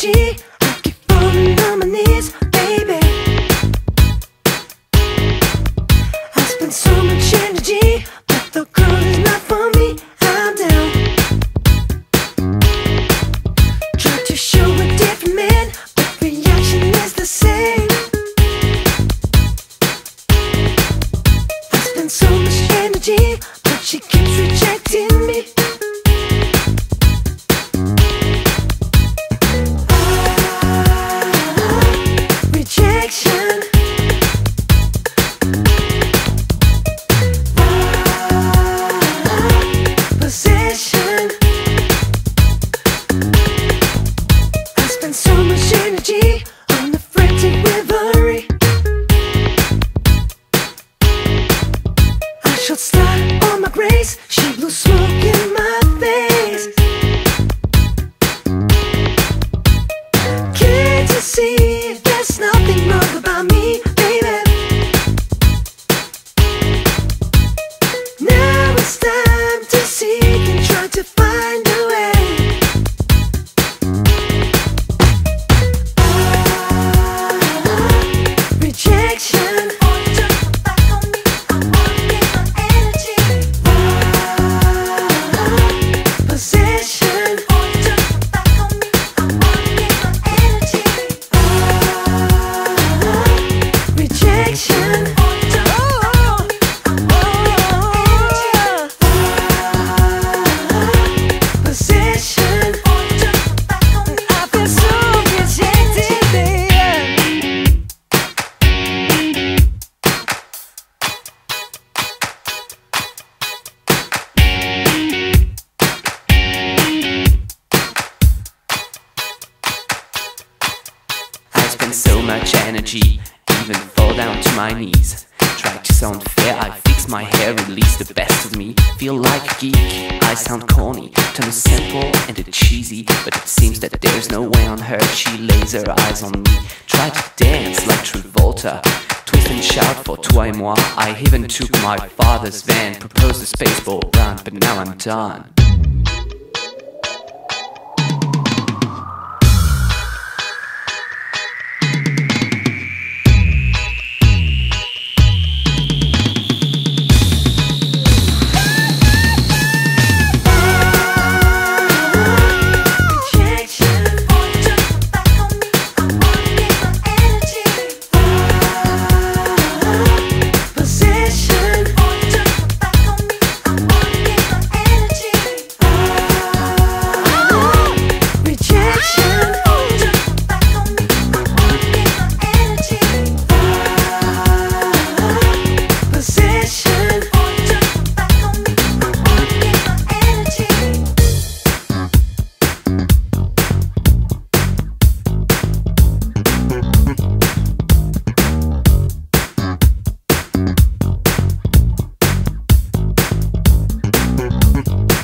curtir. I should start on my grace. She blew smoke in my face. Energy, even fall down to my knees. Try to sound fair, I fix my hair, release the best of me. Feel like a geek, I sound corny, turn simple and it cheesy. But it seems that there's no way on her, she lays her eyes on me. Try to dance like Travolta, twist and shout for toi et moi. I even took my father's van, proposed a spaceball run, but now I'm done. Mm-hmm.